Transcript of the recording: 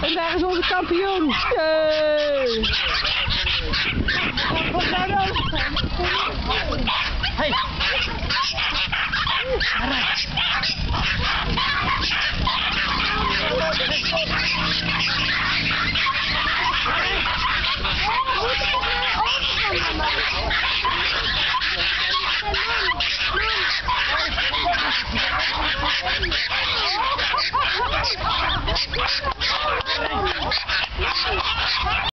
En daar is onze kampioen. Yay! Nou? Hey.